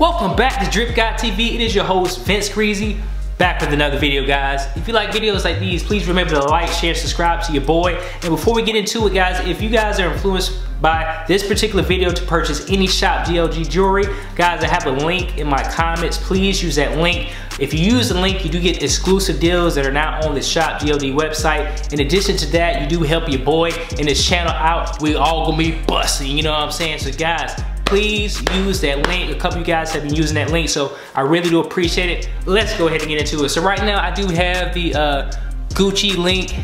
Welcome back to Drip Gawd TV. It is your host, Vince Greasy, back with another video, guys. If you like videos like these, please remember to like, share, subscribe to your boy. And before we get into it, guys, if you guys are influenced by this particular video to purchase any Shop GLD jewelry, guys, I have a link in my comments. Please use that link. If you use the link, you do get exclusive deals that are not on the Shop GLD website. In addition to that, you do help your boy and his channel out. We all gonna be busting, you know what I'm saying? So guys, please use that link. A couple of you guys have been using that link, so I really do appreciate it. Let's go ahead and get into it. So right now, I do have the uh, Gucci Link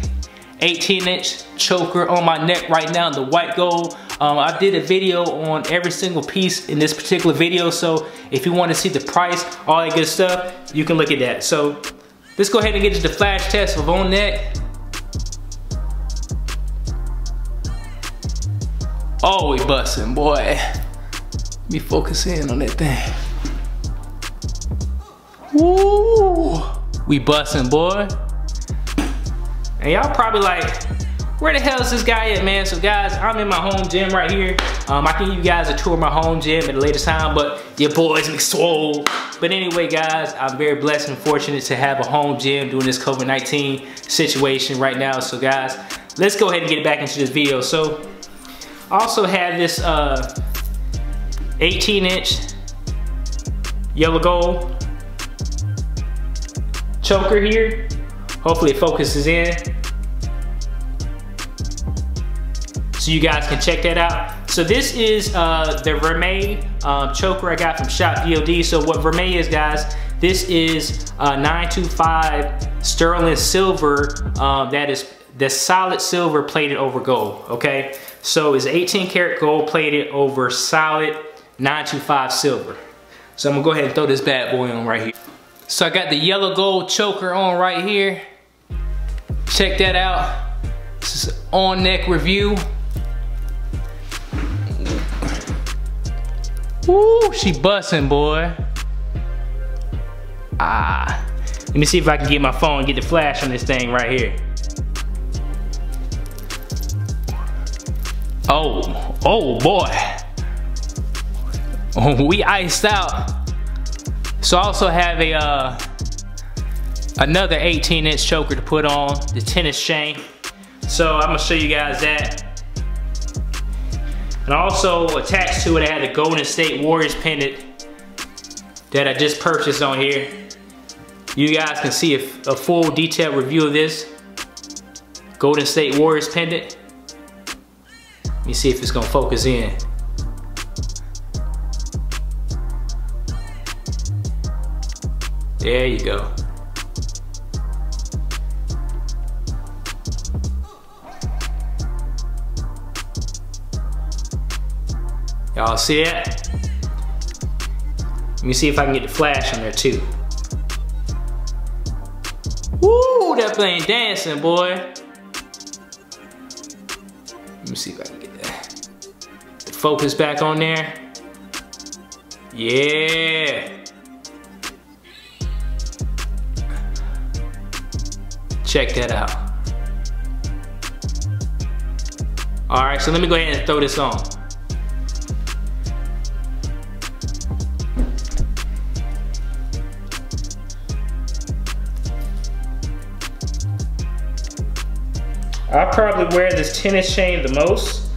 18 inch choker on my neck right now, the white gold. Um, I did a video on every single piece in this particular video, so if you want to see the price, all that good stuff, you can look at that. So let's go ahead and get to the flash test of on neck. Oh, we busting, boy. Let me focus in on that thing. Woo! We busting, boy. And y'all probably like, where the hell is this guy at, man? So guys, I'm in my home gym right here. Um, I can give you guys a tour of my home gym at a later time, but your boy's McSwole. But anyway, guys, I'm very blessed and fortunate to have a home gym during this COVID-19 situation right now. So guys, let's go ahead and get back into this video. So, I also have this uh, 18 inch yellow gold choker here. Hopefully it focuses in. So you guys can check that out. So this is uh, the Vermeil um, choker I got from Shop GLD. So what Vermeil is guys, this is uh, 925 sterling silver um, that is the solid silver plated over gold, okay? So it's 18 karat gold plated over solid 925 silver. So I'm gonna go ahead and throw this bad boy on right here. So I got the yellow gold choker on right here. Check that out. This is on neck review. Woo, she bussin', boy. Ah, let me see if I can get my phone and get the flash on this thing right here. Oh, oh boy. we iced out. So I also have a uh, another 18 inch choker to put on, the tennis chain. So I'm gonna show you guys that. And also attached to it, I had the Golden State Warriors pendant that I just purchased on here. You guys can see a, a full detailed review of this Golden State Warriors pendant. Let me see if it's gonna focus in. There you go. Y'all see that? Let me see if I can get the flash on there too. Woo, that thing dancing, boy. Let me see if I can get that. Focus back on there. Yeah. Check that out. All right, so let me go ahead and throw this on. I probably wear this tennis chain the most,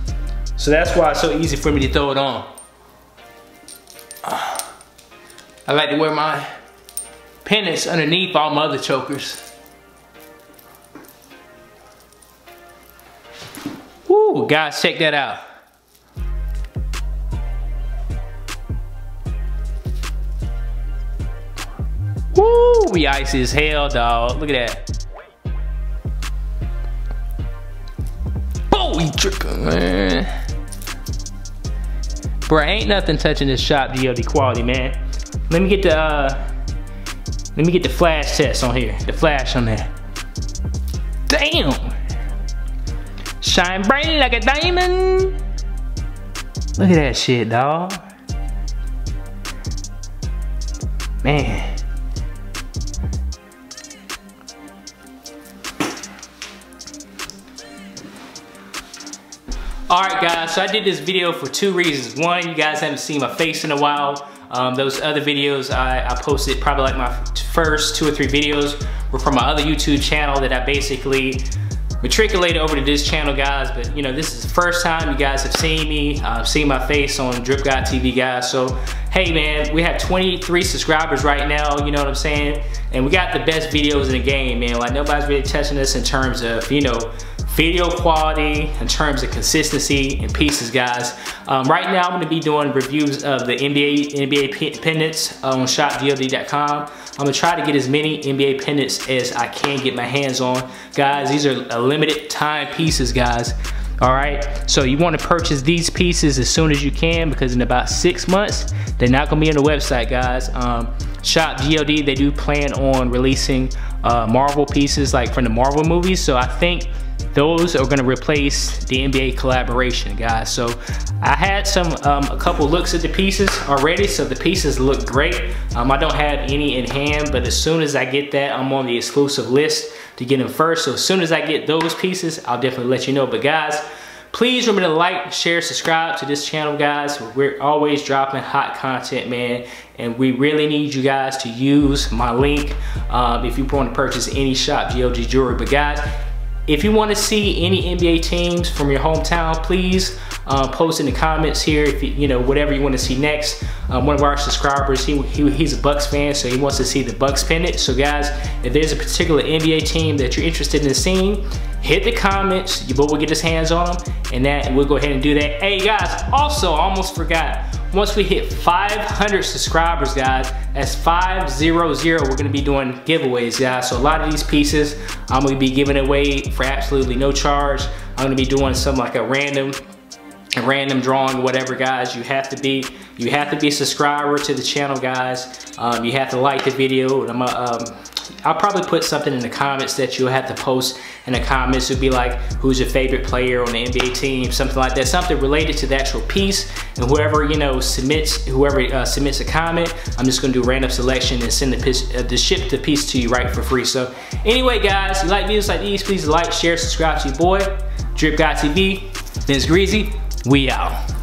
so that's why it's so easy for me to throw it on. I like to wear my pendants underneath all my other chokers. Woo, guys, check that out. Woo, we icy as hell, dog. Look at that. Boy, tripping, man. Bro, ain't nothing touching this shop GLD quality, man. Let me get the, uh, let me get the flash test on here. The flash on there. Damn. Shine bright like a diamond. Look at that shit, dog. Man. Alright guys, so I did this video for two reasons. One, you guys haven't seen my face in a while. Um, those other videos I, I posted, probably like my first two or three videos were from my other YouTube channel that I basically matriculated over to this channel, guys. But you know, this is the first time you guys have seen me, uh, seen my face on Drip Gawd TV, guys. So, hey man, we have 23 subscribers right now, you know what I'm saying? And we got the best videos in the game, man. Like nobody's really touching us in terms of, you know, video quality, in terms of consistency and pieces, guys. Um, right now, I'm gonna be doing reviews of the NBA NBA pendants on shopgld.com. I'm gonna try to get as many NBA pendants as I can get my hands on. Guys, these are limited time pieces, guys. All right, so you wanna purchase these pieces as soon as you can because in about six months, they're not gonna be on the website, guys. Um, Shop GLD, they do plan on releasing uh, Marvel pieces like from the Marvel movies. So I think those are gonna replace the NBA collaboration, guys. So I had some, um, a couple looks at the pieces already, so the pieces look great. Um, I don't have any in hand, but as soon as I get that, I'm on the exclusive list to get them first. So as soon as I get those pieces, I'll definitely let you know. But guys, please remember to like, share, subscribe to this channel, guys. We're always dropping hot content, man. And we really need you guys to use my link um, if you want to purchase any Shop GLD jewelry. But guys, if you want to see any NBA teams from your hometown, please uh, post in the comments here. If you, you know whatever you want to see next. Um, one of our subscribers, he, he, he's a Bucks fan, so he wants to see the Bucks pennant. So guys, if there's a particular NBA team that you're interested in seeing, hit the comments. Your boy will get his hands on them, and that we'll go ahead and do that. Hey guys, also almost forgot. Once we hit 500 subscribers, guys, that's 500, we're gonna be doing giveaways, guys. So a lot of these pieces, I'm gonna be giving away for absolutely no charge. I'm gonna be doing some like a random a random drawing, whatever, guys. You have to be you have to be a subscriber to the channel, guys. Um, you have to like the video. and I'm, um, I'll probably put something in the comments that you'll have to post in the comments. It'll be like, who's your favorite player on the NBA team, something like that. Something related to the actual piece. And whoever, you know, submits, whoever uh, submits a comment, I'm just gonna do random selection and send the, piece, uh, the ship the piece to you right for free. So anyway, guys, if you like videos like these, please like, share, subscribe to your boy, Drip Gawd TV. Vince Greasy, we out.